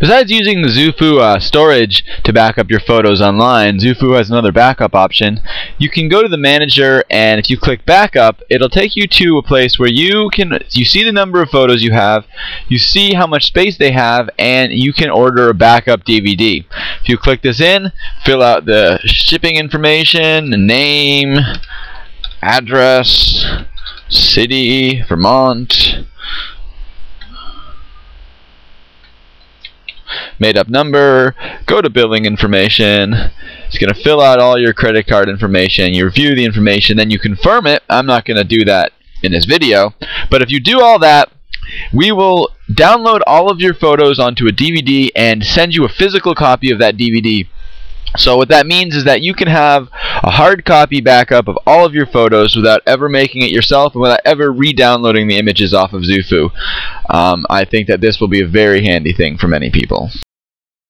Besides using the Zoofoo uh, storage to back up your photos online, Zoofoo has another backup option. You can go to the manager and if you click backup, it'll take you to a place where you can you see the number of photos you have, you see how much space they have, and you can order a backup DVD. If you click this in, fill out the shipping information, name, address, city, Vermont, made up number, go to billing information. It's going to fill out all your credit card information. You review the information, then you confirm it. I'm not going to do that in this video. But if you do all that, we will download all of your photos onto a DVD and send you a physical copy of that DVD so what that means is that you can have a hard copy backup of all of your photos without ever making it yourself and without ever re-downloading the images off of Zoofoo. Um, I think that this will be a very handy thing for many people.